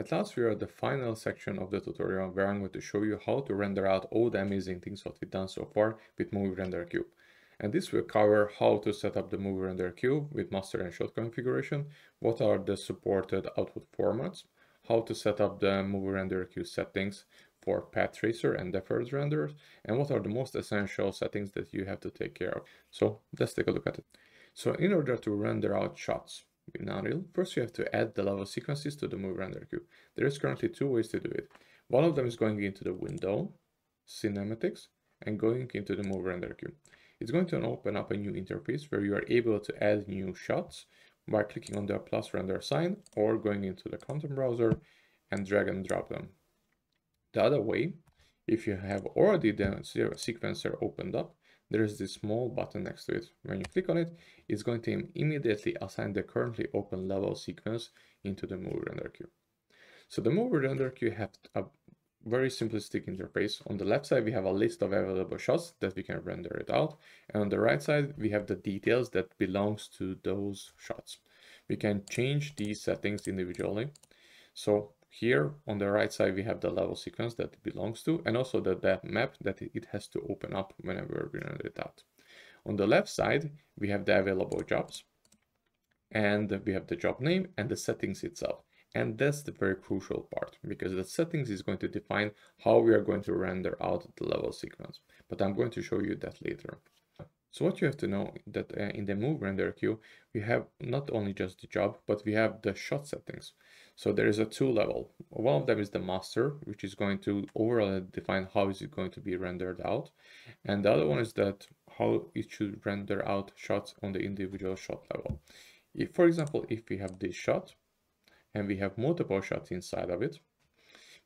At last, we are at the final section of the tutorial where I'm going to show you how to render out all the amazing things that we've done so far with Movie Render Queue. And this will cover how to set up the Movie Render Queue with master and shot configuration, what are the supported output formats, how to set up the Movie Render Queue settings for path tracer and deferred renders, and what are the most essential settings that you have to take care of. So let's take a look at it. So in order to render out shots, in Unreal, first you have to add the level sequences to the movie render queue. There is currently two ways to do it. One of them is going into the window, cinematics, and going into the movie render queue. It's going to open up a new interface where you are able to add new shots by clicking on the plus render sign or going into the content browser and drag and drop them. The other way, if you have already the sequencer opened up, there is this small button next to it. When you click on it, it's going to immediately assign the currently open level sequence into the movie render queue. So the movie render queue has a very simplistic interface. On the left side, we have a list of available shots that we can render it out. And on the right side, we have the details that belongs to those shots. We can change these settings individually. So here on the right side, we have the level sequence that it belongs to and also the depth map that it has to open up whenever we render it out. On the left side, we have the available jobs and we have the job name and the settings itself. And that's the very crucial part because the settings is going to define how we are going to render out the level sequence. But I'm going to show you that later. So what you have to know that uh, in the movie render queue, we have not only just the job, but we have the shot settings. So there is a two level. One of them is the master, which is going to overall define how is it going to be rendered out. And the other one is that how it should render out shots on the individual shot level. If, for example, if we have this shot and we have multiple shots inside of it,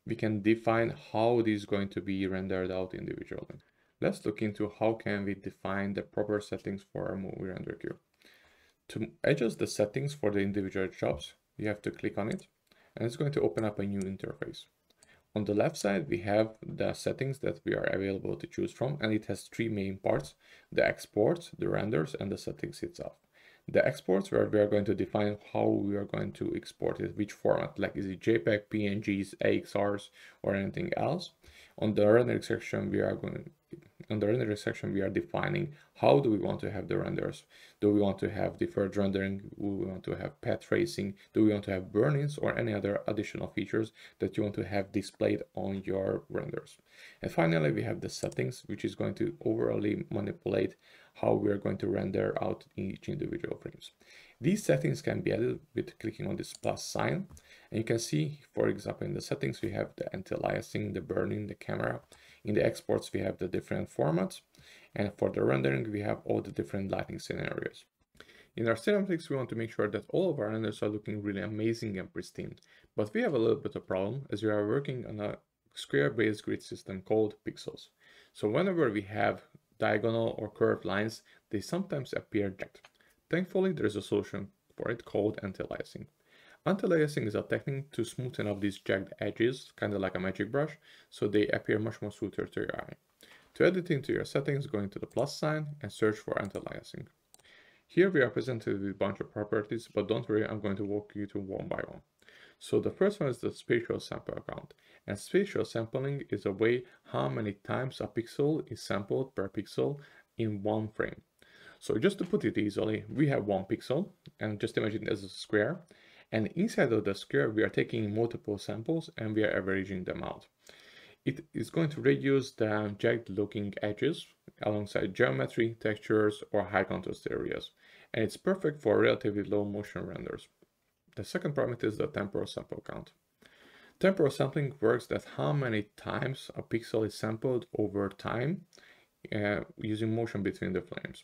we can define how it is going to be rendered out individually. Let's look into how can we define the proper settings for our movie render queue. To adjust the settings for the individual jobs, you have to click on it and it's going to open up a new interface. On the left side, we have the settings that we are available to choose from, and it has three main parts, the exports, the renders, and the settings itself. The exports where we are going to define how we are going to export it, which format, like is it JPEG, PNGs, EXRs, or anything else. On the rendering section, we are going on the rendering section, we are defining how do we want to have the renders. Do we want to have deferred rendering? Do we want to have path tracing? Do we want to have burn-ins or any other additional features that you want to have displayed on your renders? And finally, we have the settings, which is going to overly manipulate how we are going to render out each individual frames. These settings can be added with clicking on this plus sign. And you can see, for example, in the settings, we have the anti-aliasing, the burn-in, the camera, in the exports, we have the different formats. And for the rendering, we have all the different lighting scenarios. In our cinematics, we want to make sure that all of our renders are looking really amazing and pristine. But we have a little bit of problem as we are working on a square-based grid system called pixels. So whenever we have diagonal or curved lines, they sometimes appear jagged. Thankfully, there is a solution for it called anti-aliasing. Anti-aliasing is a technique to smoothen out these jagged edges, kind of like a magic brush, so they appear much more smoother to your eye. To edit into your settings, go into the plus sign and search for anti-aliasing. Here we are presented with a bunch of properties, but don't worry, I'm going to walk you through one by one. So the first one is the spatial sample count. And spatial sampling is a way how many times a pixel is sampled per pixel in one frame. So just to put it easily, we have one pixel, and just imagine it as a square, and inside of the square, we are taking multiple samples and we are averaging them out. It is going to reduce the jagged looking edges alongside geometry, textures, or high contrast areas. And it's perfect for relatively low motion renders. The second parameter is the temporal sample count. Temporal sampling works that how many times a pixel is sampled over time uh, using motion between the frames.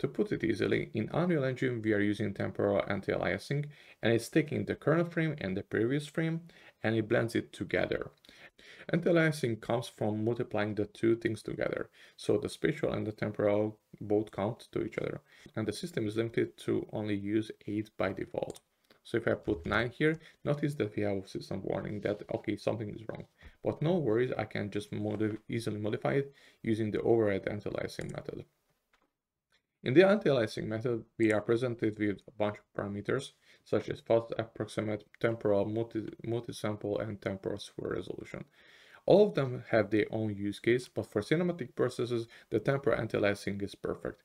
To put it easily, in Unreal Engine we are using temporal anti-aliasing and it's taking the current frame and the previous frame and it blends it together. Anti-aliasing comes from multiplying the two things together, so the spatial and the temporal both count to each other. And the system is limited to only use 8 by default. So if I put 9 here, notice that we have a system warning that, okay, something is wrong. But no worries, I can just easily modify it using the override anti-aliasing method. In the anti-aliasing method, we are presented with a bunch of parameters, such as fast approximate, temporal, multi, multi-sample, and temporal super resolution. All of them have their own use case, but for cinematic processes, the temporal anti-aliasing is perfect.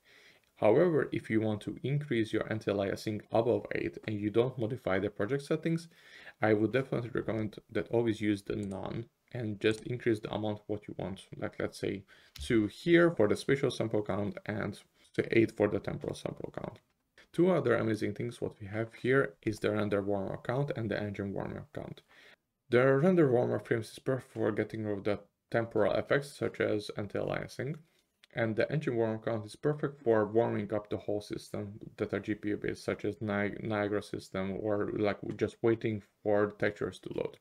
However, if you want to increase your anti-aliasing above 8 and you don't modify the project settings, I would definitely recommend that always use the none and just increase the amount what you want. Like let's say to here for the spatial sample count and to 8 for the temporal sample count. Two other amazing things what we have here is the render warm-up count and the engine warm-up count. The render warm-up frames is perfect for getting rid of the temporal effects such as anti-aliasing and the engine warm count is perfect for warming up the whole system that are GPU based such as Niagara system or like just waiting for textures to load.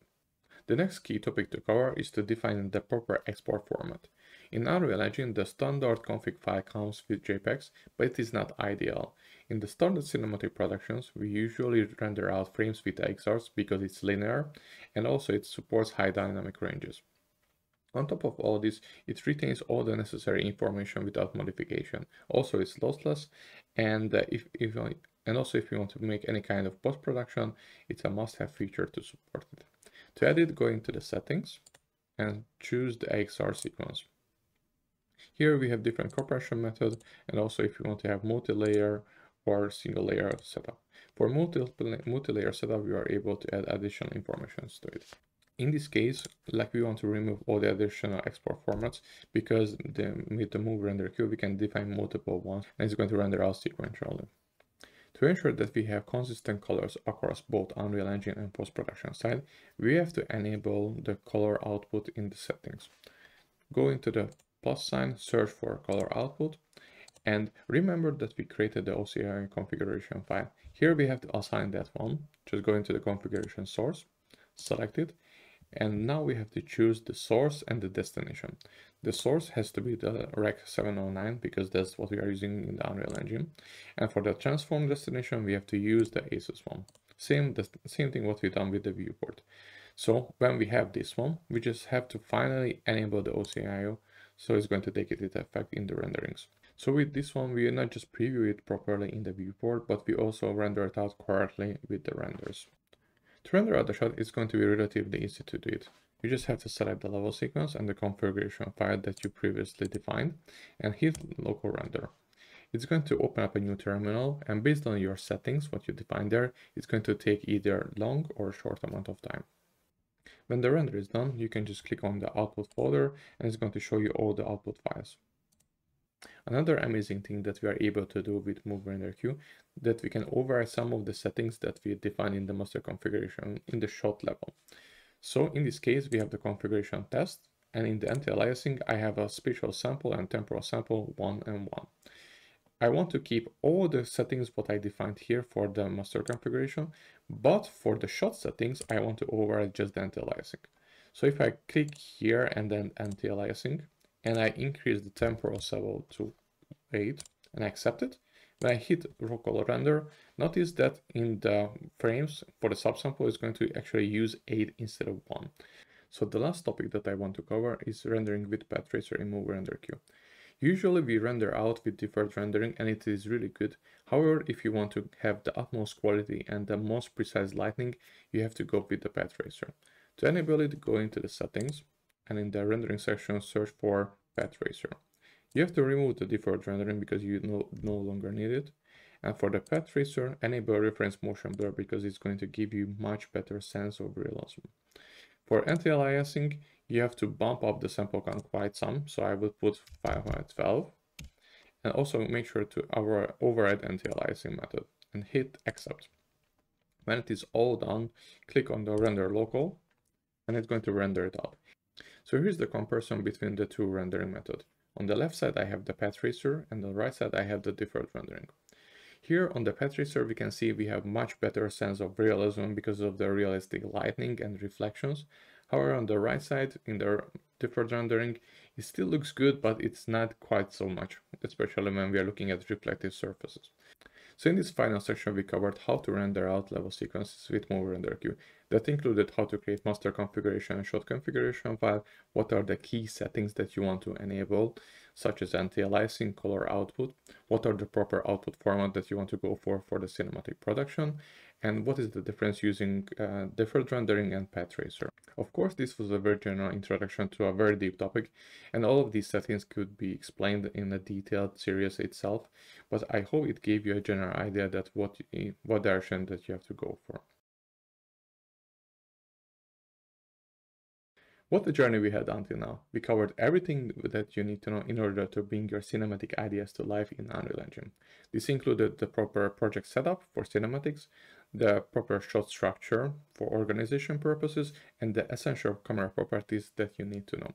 The next key topic to cover is to define the proper export format. In Unreal Engine, the standard config file comes with JPEGs, but it is not ideal. In the standard cinematic productions, we usually render out frames with EXRs because it's linear, and also it supports high dynamic ranges. On top of all this, it retains all the necessary information without modification. Also, it's lossless, and uh, if, if and also if you want to make any kind of post-production, it's a must-have feature to support it. To edit, go into the settings and choose the EXR sequence. Here we have different compression method and also if you want to have multi-layer or single layer setup. For multi-layer setup, you are able to add additional information to it. In this case, like we want to remove all the additional export formats because the, with the movie render queue, we can define multiple ones and it's going to render out sequentially. To ensure that we have consistent colors across both Unreal Engine and post-production side, we have to enable the color output in the settings. Go into the plus sign, search for color output, and remember that we created the OCIO configuration file. Here we have to assign that one. Just go into the configuration source, select it, and now we have to choose the source and the destination. The source has to be the Rec 709 because that's what we are using in the Unreal Engine. And for the transform destination, we have to use the ACES one. Same, the same thing what we done with the viewport. So when we have this one, we just have to finally enable the OCIO. So it's going to take it into effect in the renderings. So with this one, we not just preview it properly in the viewport, but we also render it out correctly with the renders. To render out the shot, it's going to be relatively easy to do it. You just have to select the level sequence and the configuration file that you previously defined and hit local render. It's going to open up a new terminal and based on your settings, what you define there, it's going to take either long or short amount of time. When the render is done, you can just click on the output folder and it's going to show you all the output files. Another amazing thing that we are able to do with Movie Render Queue, that we can override some of the settings that we define in the master configuration in the shot level. So in this case, we have the configuration test, and in the anti-aliasing, I have a spatial sample and temporal sample 1 and 1. I want to keep all the settings what I defined here for the master configuration, but for the shot settings, I want to override just the anti-aliasing. So if I click here and then anti-aliasing, and I increase the temporal level to 8 and I accept it, when I hit raw color render, notice that in the frames for the subsample is going to actually use 8 instead of 1. So the last topic that I want to cover is rendering with path tracer in Movie Render Queue. Usually we render out with deferred rendering and it is really good. However, if you want to have the utmost quality and the most precise lighting, you have to go with the path tracer. To enable it, go into the settings and in the rendering section search for path tracer. You have to remove the deferred rendering because you no, no longer need it. And for the path tracer, enable reference motion blur because it's going to give you much better sense of realism. For anti-aliasing, you have to bump up the sample count quite some, so I will put 512. And also make sure to over override anti-aliasing method and hit accept. When it is all done, click on the render local and it's going to render it up. So here's the comparison between the two rendering methods. On the left side I have the path tracer and on the right side I have the deferred rendering. Here on the path tracer we can see we have much better sense of realism because of the realistic lighting and reflections. However on the right side in the deferred rendering it still looks good but it's not quite so much, especially when we are looking at reflective surfaces. So in this final section, we covered how to render out level sequences with Movie Render Queue. That included how to create master configuration and shot configuration file, what are the key settings that you want to enable, such as anti-aliasing, color output, what are the proper output format that you want to go for for the cinematic production, and what is the difference using uh, deferred rendering and path tracer. Of course, this was a very general introduction to a very deep topic, and all of these settings could be explained in a detailed series itself, but I hope it gave you a general idea that what, what direction that you have to go for. What a journey we had until now. We covered everything that you need to know in order to bring your cinematic ideas to life in Unreal Engine. This included the proper project setup for cinematics, the proper shot structure for organization purposes, and the essential camera properties that you need to know.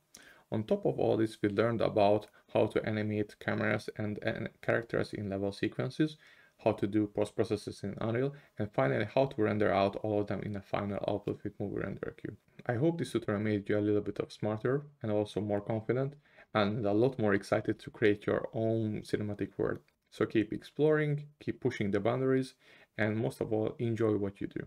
On top of all this, we learned about how to animate cameras and, and characters in level sequences, how to do post-processes in Unreal, and finally how to render out all of them in a final output with Movie Render Queue. I hope this tutorial made you a little bit of smarter and also more confident and a lot more excited to create your own cinematic world. So keep exploring, keep pushing the boundaries, and most of all, enjoy what you do.